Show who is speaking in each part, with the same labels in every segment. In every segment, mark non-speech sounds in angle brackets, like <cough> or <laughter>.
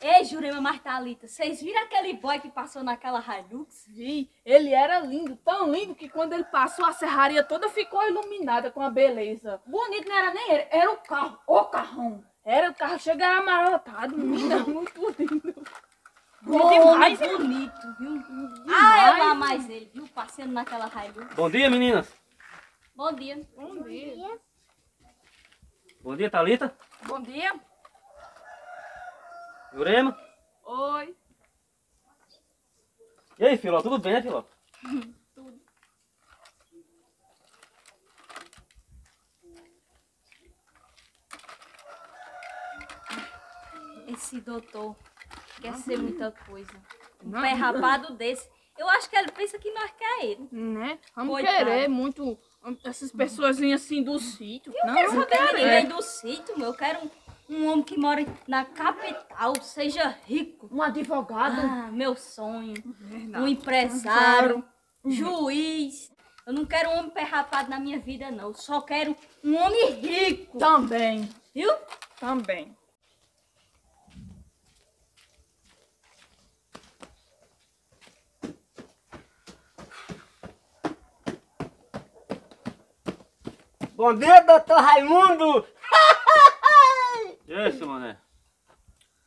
Speaker 1: Ei, Jurema Martalita, vocês viram aquele boy que passou naquela Hilux?
Speaker 2: Vi, ele era lindo, tão lindo que quando ele passou a serraria toda ficou iluminada com a beleza.
Speaker 3: Bonito não era nem ele, era o carro, o carrão.
Speaker 2: Era o carro chegar amarrotado, <laughs> menina, muito lindo.
Speaker 1: Bom,
Speaker 2: demais,
Speaker 1: bonito, viu? Ah, eu amo mais ele, viu? Passeando naquela Hilux.
Speaker 4: Bom dia, meninas.
Speaker 1: Bom dia.
Speaker 2: Bom dia.
Speaker 4: Bom dia, Thalita.
Speaker 2: Bom dia.
Speaker 4: Jurema.
Speaker 2: Oi.
Speaker 4: E aí, Filó, tudo bem, né, Filó? <laughs>
Speaker 1: Esse doutor quer ser muita coisa. Um
Speaker 2: Não.
Speaker 1: pé rapado desse. Eu acho que ele pensa que nós quer ele.
Speaker 2: Né? Vamos
Speaker 1: Coitado.
Speaker 2: querer muito essas pessoas assim do sítio.
Speaker 1: Eu
Speaker 2: não,
Speaker 1: quero
Speaker 2: não
Speaker 1: saber
Speaker 2: quero.
Speaker 1: ninguém do sítio, meu. Eu quero um, um homem que mora na capital, seja rico.
Speaker 3: Um advogado.
Speaker 1: Ah, meu sonho.
Speaker 2: Verdade.
Speaker 1: Um empresário, juiz. Eu não quero um homem pé rapado na minha vida, não. Eu só quero um homem rico.
Speaker 2: Também,
Speaker 1: Viu?
Speaker 2: também.
Speaker 5: Bom dia, doutor Raimundo!
Speaker 4: Seu mané?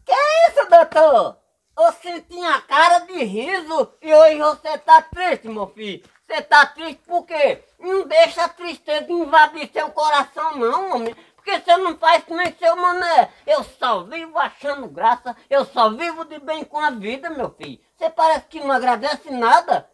Speaker 5: Que isso, doutor? Você tinha cara de riso e hoje você tá triste, meu filho. Você tá triste por quê? Não deixa a tristeza invadir seu coração, não, homem. Porque você não faz nem seu mané. Eu só vivo achando graça, eu só vivo de bem com a vida, meu filho. Você parece que não agradece nada.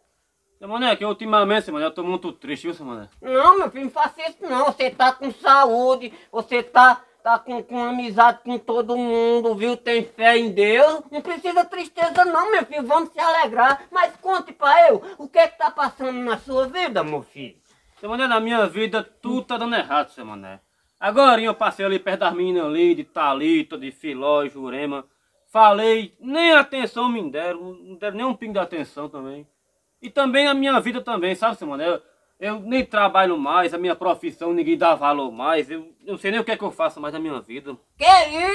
Speaker 4: Seu mané, que ultimamente, mané, eu tô muito triste, viu, seu mané?
Speaker 5: Não, meu filho, não faça isso não. Você tá com saúde, você tá, tá com, com amizade com todo mundo, viu? Tem fé em Deus. Não precisa tristeza não, meu filho. Vamos se alegrar. Mas conte pra eu, o que é que tá passando na sua vida, meu filho?
Speaker 4: Seu mané, na minha vida, tudo tá dando errado, seu mané. Agora eu passei ali perto das meninas ali, de Thalita, de Filó, Jurema. Falei, nem atenção me deram, não deram nem um pingo de atenção também. E também a minha vida também, sabe, seu mané? Eu, nem trabalho mais, a minha profissão ninguém dá valor mais. Eu não sei nem o que é que eu faço mais na minha vida.
Speaker 5: Que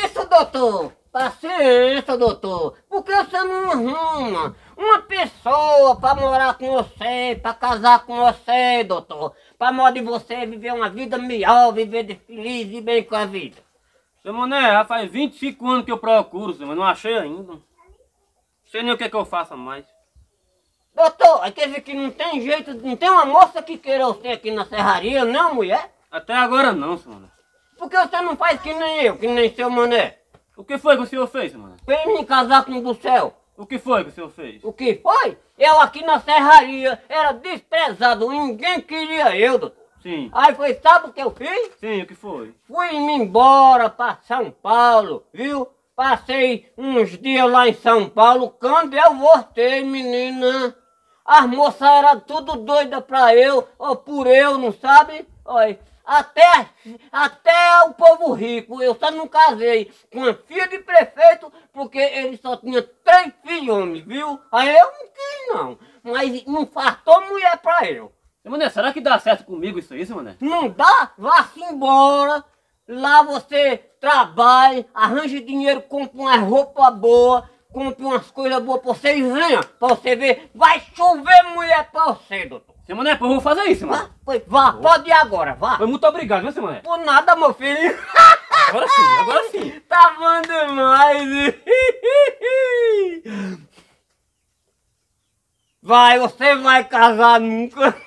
Speaker 5: isso, doutor? Paciência, doutor. Por que você não arruma uma pessoa pra morar com você, pra casar com você, doutor? Pra modo de você viver uma vida melhor, viver feliz e bem com a vida.
Speaker 4: Seu mané, já faz 25 anos que eu procuro, seu mané, não achei ainda. Não sei nem o que é que eu faço mais.
Speaker 5: Doutor, aí quer dizer que não tem jeito, não tem uma moça que queira você aqui na serraria, não, mulher?
Speaker 4: Até agora não, mané.
Speaker 5: Por que você não faz que nem eu, que nem seu mané?
Speaker 4: O que foi que o senhor fez, mané?
Speaker 5: Vem me casar com o do céu.
Speaker 4: O que foi que o senhor fez?
Speaker 5: O que foi? Eu aqui na serraria era desprezado, ninguém queria eu, doutor.
Speaker 4: Sim,
Speaker 5: Aí foi, sabe o que eu fiz?
Speaker 4: sim, o que foi?
Speaker 5: Fui-me embora pra São Paulo, viu? Passei uns dias lá em São Paulo, quando eu voltei, menina, as moças eram tudo doidas pra eu, ou por eu, não sabe? Olha, até, até o povo rico, eu só não casei com a filha de prefeito, porque ele só tinha três filhos homens, viu? Aí eu não quis não, mas não faltou mulher pra eu.
Speaker 4: Mané, será que dá certo comigo isso aí, mané?
Speaker 5: Não dá? Vá-se embora. Lá você trabalha, arranja dinheiro, compra uma roupa boa, compra umas coisas boas pra você e venha, pra você ver. Vai chover mulher pra você, doutor.
Speaker 4: Seu mané, pô, eu vou fazer isso,
Speaker 5: Vá,
Speaker 4: mano.
Speaker 5: pois vá, pode ir agora, vá.
Speaker 4: Foi muito obrigado, viu, seu mané?
Speaker 5: Por nada, meu filho.
Speaker 4: Agora sim, agora sim. <laughs>
Speaker 5: Tá bom demais. <laughs> Vai, você vai casar nunca. <laughs>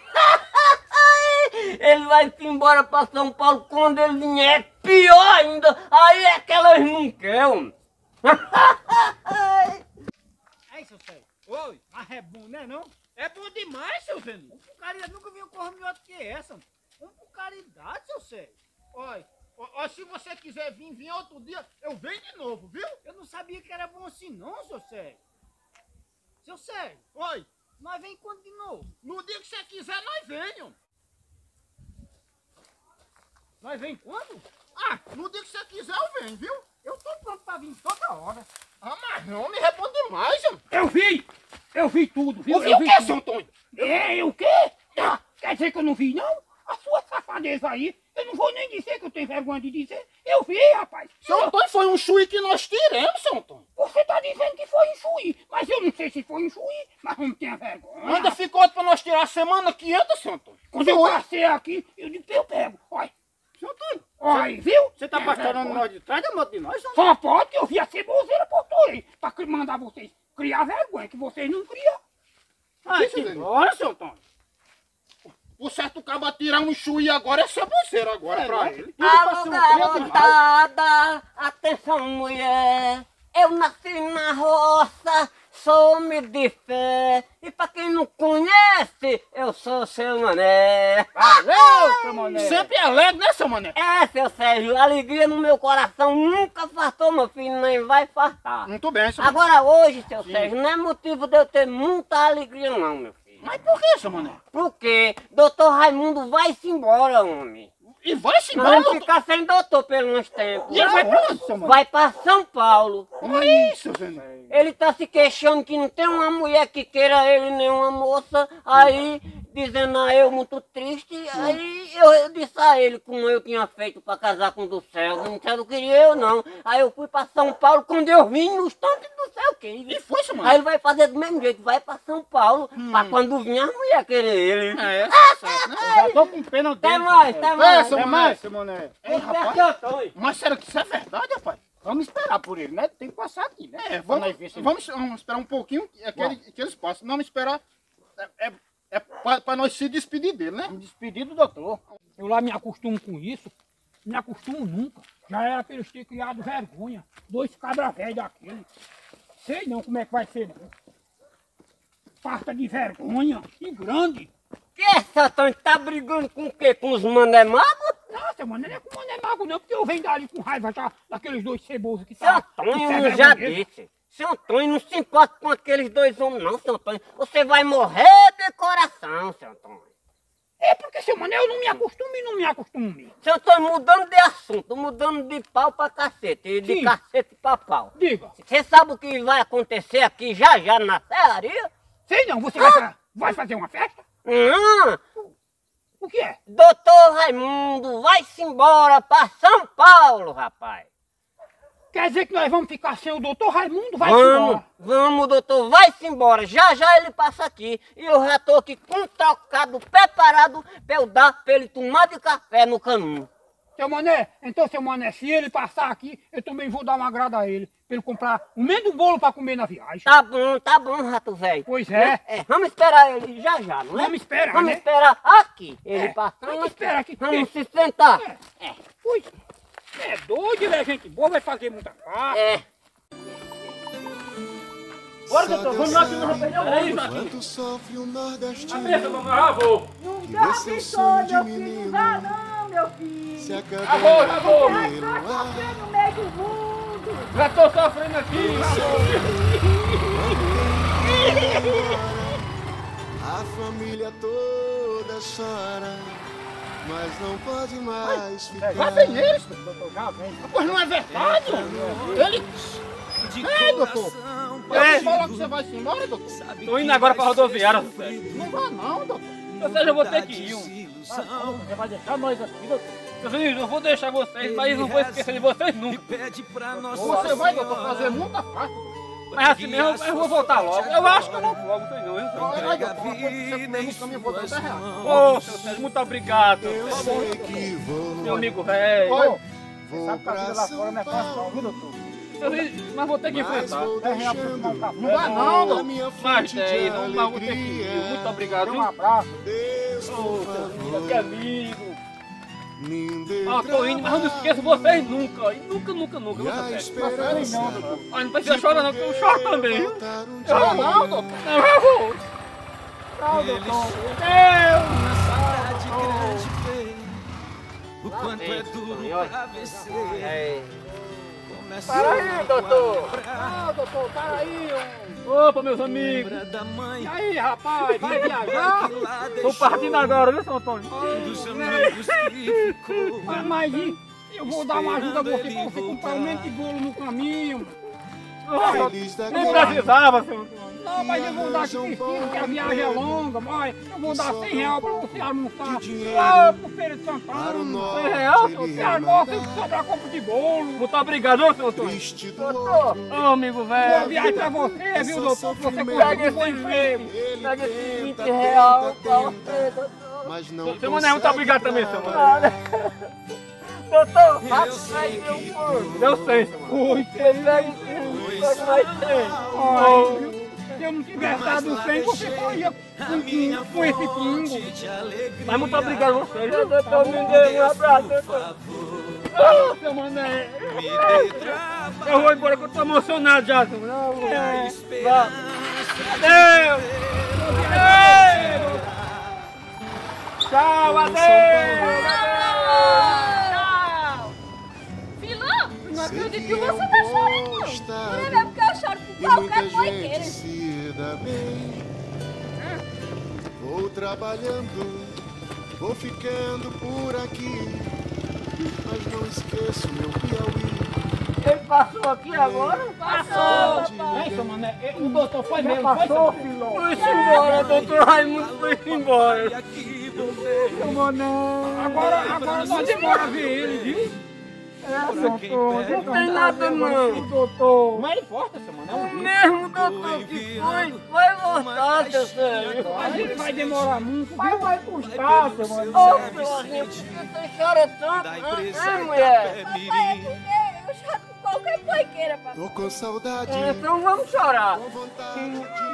Speaker 5: Ele vai se embora pra São Paulo quando ele vier. Pior ainda. Aí é que elas não querem. <laughs>
Speaker 6: Aí, seu Sérgio. Oi, mas é bom, né não? É bom demais, seu Zeno. Um porcaria nunca vi uma coisa melhor do que essa. Um por caridade, seu Sérgio. Olha, ó, se você quiser vir, vir outro dia, eu venho de novo, viu? Eu não sabia que era bom assim não, seu Sérgio. Seu Sérgio, oi, nós vem quando de novo? No dia que você quiser, nós venham. Nós vem quando? Ah, no dia que você quiser, eu venho, viu? Eu tô pronto pra vir toda hora. Ah, mas não, me responde demais, senhor.
Speaker 7: Eu vi! Eu vi tudo, viu?
Speaker 6: Ouviu
Speaker 7: eu
Speaker 6: o
Speaker 7: vi
Speaker 6: que, seu Antônio?
Speaker 7: É, o quê? Ah, quer dizer que eu não vi, não? A sua safadeza aí, eu não vou nem dizer que eu tenho vergonha de dizer. Eu vi, rapaz.
Speaker 6: Seu Antônio foi um chui que nós tiramos, seu Antônio.
Speaker 7: Você tá dizendo que foi em Chuí, mas eu não sei se foi em Chuí, mas não tenha vergonha.
Speaker 6: Ainda ficou pra nós tirar a semana que entra, seu Antônio.
Speaker 7: Quando eu passei aqui, eu disse, eu pego. Olha,
Speaker 6: Seu Antônio,
Speaker 7: olha, viu?
Speaker 6: você tá pastorando nós de trás da moto de nós, seu
Speaker 7: Só pode que eu vi a ceboseira por aí, pra cri- mandar vocês criar vergonha, que vocês não criam.
Speaker 6: Ai, que agora, seu Antônio. O certo cabo chuí agora é ceboseiro agora pra ele.
Speaker 5: Alô, garotada, atenção, mulher. Eu nasci na roça, sou homem de fé. E pra quem não conhece, eu sou seu mané.
Speaker 6: Valeu, seu Mané. Sempre alegre, né, seu Mané?
Speaker 5: É, seu Sérgio, alegria no meu coração nunca fartou, meu filho, nem vai fartar.
Speaker 6: Muito bem, seu Mané.
Speaker 5: Agora hoje, seu Sérgio, não é motivo de eu ter muita alegria não, meu filho.
Speaker 6: Mas por que, seu Mané?
Speaker 5: Porque doutor Raimundo vai-se embora, homem.
Speaker 6: E vai-se embora,
Speaker 5: vamos ficar sem doutor por uns tempos.
Speaker 6: E ele vai pra onde, seu Mané?
Speaker 5: Vai pra São Paulo.
Speaker 6: Olha isso, seu Mané.
Speaker 5: Ele tá se queixando que não tem uma mulher que queira ele, nem uma moça. Aí, dizendo a eu muito triste. Aí eu, eu disse a ele como eu tinha feito pra casar com o do céu. O do céu não queria eu, não. Aí eu fui pra São Paulo. Quando eu vim, no instante do céu quis.
Speaker 6: E foi, seu
Speaker 5: Aí ele vai fazer do mesmo jeito, vai pra São Paulo. Pra quando vir as mulheres querer ele.
Speaker 6: É, tá certo, né?
Speaker 7: Já tô com pena
Speaker 5: Até
Speaker 7: dele.
Speaker 5: mais, até
Speaker 6: É,
Speaker 5: mais.
Speaker 7: Até mais.
Speaker 6: Mané. Ei, rapaz. Mas será que isso é verdade, rapaz?
Speaker 7: Vamos esperar por ele, né? Tem que passar aqui, né?
Speaker 6: É, vamos,
Speaker 7: ele-
Speaker 6: vamos, vamos esperar um pouquinho que aquele, que eles passam. Não, esperar. É, é, é pra, pra nós se despedir dele, né?
Speaker 7: Me despedir do doutor. Eu lá me acostumo com isso. Não me acostumo nunca. Já era pra eles terem criado vergonha. Dois cabra velhos daquele. Sei não como é que vai ser, não. Farta de vergonha. E grande.
Speaker 5: Que, seu Antônio, tá brigando com o quê? Com os mané magos?
Speaker 7: Nossa, mano, não é com mané mago não, porque eu venho dali com raiva já daqueles dois cebosos que tá. Que
Speaker 5: eu já
Speaker 7: mesmo.
Speaker 5: disse. Seu Antônio não se importa com aqueles dois homens, não, seu Antônio. Você vai morrer de coração, seu Antônio.
Speaker 7: É porque, seu mano, eu não me acostumo e não me acostume.
Speaker 5: Seu Antônio, mudando de assunto, mudando de pau pra cacete, e de
Speaker 7: Sim.
Speaker 5: cacete pra pau.
Speaker 7: Diga.
Speaker 5: Você sabe o que vai acontecer aqui já já na serraria?
Speaker 7: Sei não, você vai, fa- vai fazer uma festa?
Speaker 5: Hum,
Speaker 7: O que é?
Speaker 5: doutor Raimundo vai-se embora pra São Paulo, rapaz.
Speaker 7: Quer dizer que nós vamos ficar sem o doutor Raimundo? Vai
Speaker 5: vamos,
Speaker 7: embora.
Speaker 5: vamos, doutor, vai-se embora. Já já ele passa aqui. E eu já tô aqui com um trocado preparado pra eu dar pra ele tomar de café no caminho.
Speaker 7: Seu Mané, então, seu Mané, se ele passar aqui, eu também vou dar uma agrada a ele. Pra ele comprar um meio do bolo pra comer na viagem.
Speaker 5: Tá bom, tá bom, rato velho.
Speaker 7: Pois é.
Speaker 5: É, vamos esperar ele já já, não é?
Speaker 7: Vamos esperar,
Speaker 5: Vamos
Speaker 7: né?
Speaker 5: esperar aqui. Ele
Speaker 7: É,
Speaker 5: passando.
Speaker 7: vamos esperar aqui.
Speaker 5: Vamos se sentar.
Speaker 7: É. Ui, é doido, ele é gente boa, vai fazer muita parte.
Speaker 5: É.
Speaker 4: Bora, doutor, vamos lá que não vai perder o ônibus.
Speaker 8: Quanto sofre o nordestino
Speaker 4: Aperta, vamos lá, vou.
Speaker 8: que vê seu sonho de menino
Speaker 1: não, meu filho.
Speaker 8: se acabou
Speaker 4: Já
Speaker 8: ar.
Speaker 1: no meio do mundo.
Speaker 4: Já tô sofrendo aqui. <laughs>
Speaker 8: A família toda chora, mas não pode mais ficar.
Speaker 6: Já vem eles, doutor, já vem. Pois não é verdade. Ele... É, doutor.
Speaker 4: É.
Speaker 6: Você falou que você vai se embora, doutor?
Speaker 4: Tô indo agora pra rodoviária.
Speaker 6: Não vá não, doutor.
Speaker 4: Ou seja, eu vou ter que ir.
Speaker 6: Você vai deixar nós aqui, doutor?
Speaker 4: Eu vou deixar vocês, mas eu não vou esquecer de vocês nunca.
Speaker 6: Você vai, doutor, fazer muita parte.
Speaker 4: Mas assim mesmo, eu- eu vou voltar logo. Eu acho que eu volto logo, não não. Eu não sei.
Speaker 6: Olha, doutor, uma coisa que você comer no caminho, eu vou dar 10 reais.
Speaker 4: Ô, seu Sérgio, muito obrigado.
Speaker 8: Eu sei que vou,
Speaker 4: Meu amigo velho.
Speaker 6: Olha,
Speaker 8: vou pra São Paulo,
Speaker 4: Seu Sérgio, Mas vou ter que
Speaker 8: mas
Speaker 4: enfrentar.
Speaker 8: vou deixando
Speaker 6: Não dá não,
Speaker 8: a
Speaker 6: doutor.
Speaker 4: Mas é, vamos lá, vou ter que ir. Muito obrigado.
Speaker 6: Um
Speaker 4: viu?
Speaker 6: abraço.
Speaker 8: Deus, por
Speaker 4: Ô,
Speaker 8: favor,
Speaker 4: que amigo. Ó, tô indo, mas eu não esqueço vocês nunca. E nunca, nunca, nunca. Nunca
Speaker 8: a
Speaker 4: pego.
Speaker 8: esperança
Speaker 4: Olha, não precisa chorar não, que eu choro também.
Speaker 8: um
Speaker 6: Não, não, doutor.
Speaker 4: Não, eu vou.
Speaker 6: Não, doutor.
Speaker 5: O quanto é duro pra vencer.
Speaker 6: Para aí, doutor. Não, doutor, para aí.
Speaker 4: Opa, meus amigos.
Speaker 6: E aí, rapaz, vai viajar?
Speaker 4: Tô partindo agora, viu, São Antônio? <laughs>
Speaker 7: Mas, mas e eu vou dar uma ajuda a você pra você comprar um monte de bolo no caminho.
Speaker 8: Da
Speaker 4: Nem precisava, seu.
Speaker 7: Não, mas eu vou dar aqui destino, que a viagem é longa, mas eu vou dar 100 reais pra você almoçar lá pro Feira de
Speaker 8: Para o
Speaker 7: Santana.
Speaker 8: norte
Speaker 4: 100 reais,
Speaker 8: ele
Speaker 7: Você almoça e
Speaker 8: ama
Speaker 7: sobra compra de bolo.
Speaker 4: Muito obrigado, ô, seu Antônio.
Speaker 8: triste do outro.
Speaker 4: Ô, amigo
Speaker 7: Boa
Speaker 4: velho.
Speaker 7: viagem pra você, viu, doutor? Que você
Speaker 8: Pega
Speaker 7: consegue
Speaker 4: esse
Speaker 7: emprego.
Speaker 5: Pega esse
Speaker 8: tenta,
Speaker 5: 20
Speaker 8: tenta,
Speaker 5: reais pra você, doutor.
Speaker 8: Mas não
Speaker 4: Seu Mané, muito obrigado também, seu Mané.
Speaker 5: Doutor, faça mais um por.
Speaker 4: Deu 100, seu Mané.
Speaker 7: Oi,
Speaker 5: Você faz mais 100.
Speaker 7: Ai, se eu não tivesse dado 100, você corria com, com, com esse pingo.
Speaker 4: Mas muito obrigado a você.
Speaker 5: Seu doutor me deu um abraço.
Speaker 7: Ah, seu mané.
Speaker 4: Eu vou embora que eu tô emocionado já. Eu vou.
Speaker 7: É.
Speaker 4: Adeus. Tchau, adeus.
Speaker 1: Não acredito que
Speaker 8: que
Speaker 1: você tá chorando, não. é porque eu choro por qualquer
Speaker 8: se dá bem Vou trabalhando, vou ficando por aqui Mas não esqueço meu Piauí
Speaker 5: Ele passou aqui agora?
Speaker 1: Passou,
Speaker 7: É isso, mané. O doutor foi
Speaker 5: Já
Speaker 7: mesmo, foi
Speaker 5: passou,
Speaker 7: seu
Speaker 5: filho?
Speaker 4: Foi-se embora, doutor Raimundo foi embora.
Speaker 7: Agora, agora nós demora a ver ele, viu? É, doutor.
Speaker 5: Não tem nada não.
Speaker 7: doutor. Mas ele importa, seu mané.
Speaker 5: O mesmo doutor que foi, vai voltar, seu sério.
Speaker 7: Mas ele vai demorar muito. Mas vai custar, seu mané.
Speaker 5: Ô, meu amigo, você chora tanto? Hein, mulher?
Speaker 1: Papai, é porque eu choro por qualquer boiqueira, papai.
Speaker 8: Tô com saudade,
Speaker 5: Então vamos chorar.
Speaker 8: com vontade de